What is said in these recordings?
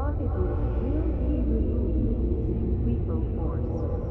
Blockages will be removed using lethal force.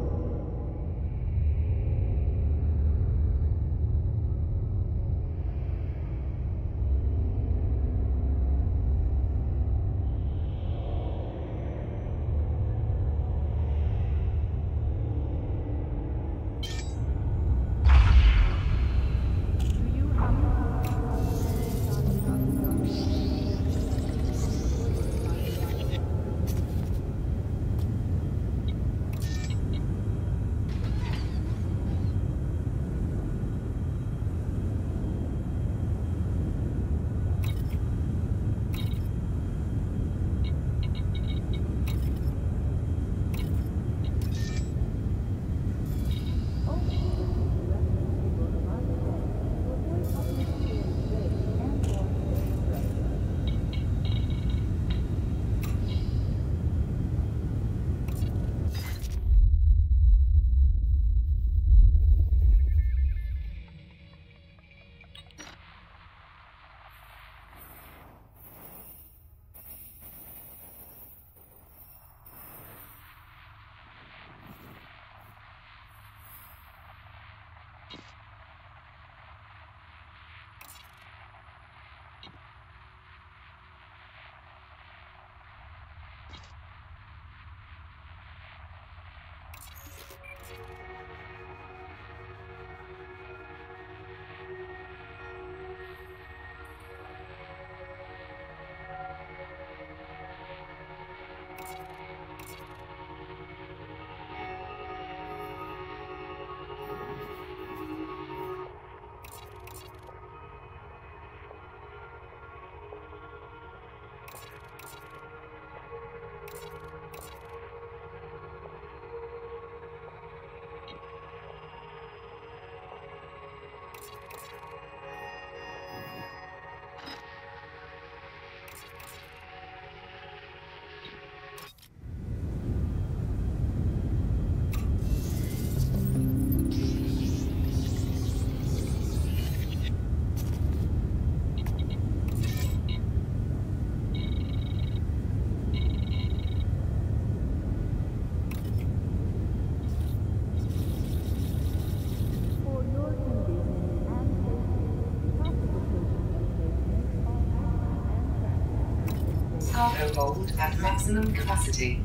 Hold at maximum capacity.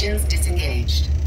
Engines disengaged.